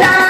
まし